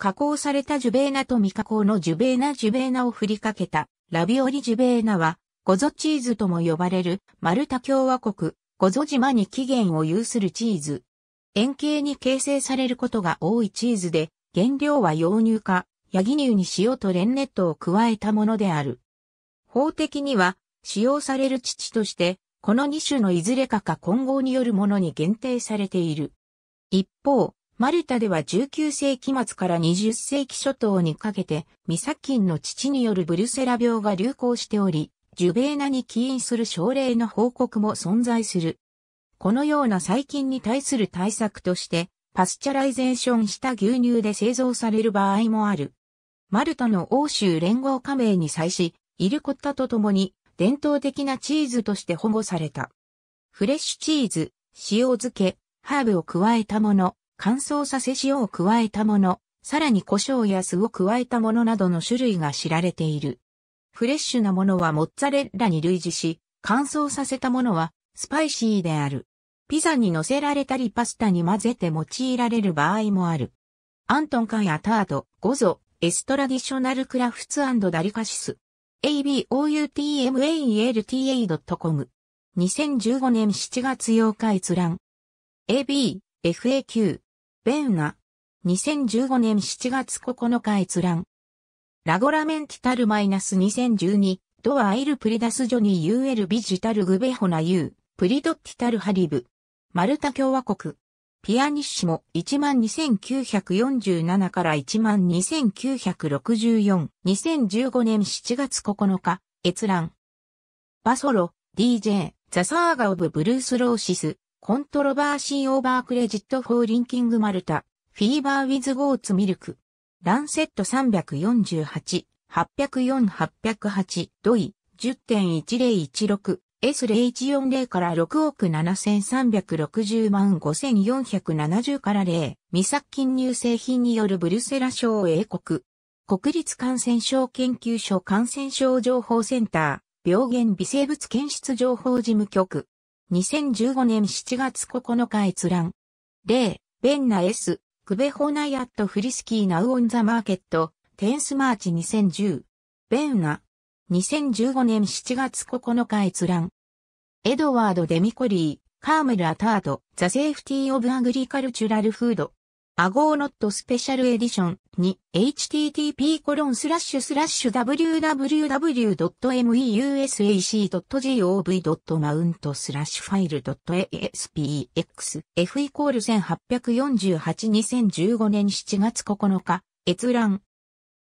加工されたジュベーナと未加工のジュベーナジュベーナを振りかけたラビオリジュベーナは、ゴゾチーズとも呼ばれるマルタ共和国、ゴゾ島に起源を有するチーズ。円形に形成されることが多いチーズで、原料は羊乳か、ヤギ乳に塩とレンネットを加えたものである。法的には、使用される乳として、この2種のいずれかか混合によるものに限定されている。一方、マルタでは19世紀末から20世紀初頭にかけて、未殺菌の乳によるブルセラ病が流行しており、ジュベーナに起因する症例の報告も存在する。このような細菌に対する対策として、パスチャライゼーションした牛乳で製造される場合もある。マルタの欧州連合加盟に際し、イルコッタと共に伝統的なチーズとして保護された。フレッシュチーズ、塩漬け、ハーブを加えたもの、乾燥させ塩を加えたもの、さらに胡椒や酢を加えたものなどの種類が知られている。フレッシュなものはモッツァレッラに類似し、乾燥させたものはスパイシーである。ピザに乗せられたりパスタに混ぜて用いられる場合もある。アントンカンアタート、ゴゾ、エストラディショナルクラフツダリカシス。aboutmaelta.com。2015年7月8日閲覧。AB、FAQ。ベンナ。2015年7月9日閲覧。ラゴラメンティタルマイナス2012。ドアアイルプリダスジョニー UL ビジタルグベホナ U。プリドッティタルハリブ。マルタ共和国。ピアニッシモ12,947から12,964。2015年7月9日、閲覧。Vassallo、DJ、The Saga of Brucellosis、Controversy over Credit for Linking Malta、Fever with Goats' Milk。Lancet 348、804、808、 doi、10.1016。S0140 から6億7360万5470から0、未殺菌乳製品によるブルセラ症英国。国立感染症研究所感染症情報センター、病原微生物検出情報事務局。2015年7月9日閲覧。例、ベンナ S、クベホナイアットフリスキーナウオンザマーケット、テンスマーチ2010。ベンナ、2015年7月9日閲覧。エドワード・デミコリー、カーメル・アタード、ザ・セーフティー・オブ・アグリカルチュラル・フード。アゴーノット・スペシャル・エディションに http コロンスラッシュスラッシュ www.musac.gov.mount スラッシュファイル .aspx f イコール1848 2015年7月9日閲覧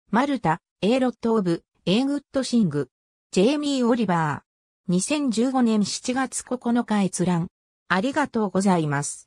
マルタ A ロット・オブエーグッドシング、ジェイミー・オリバー。2015年7月9日閲覧。ありがとうございます。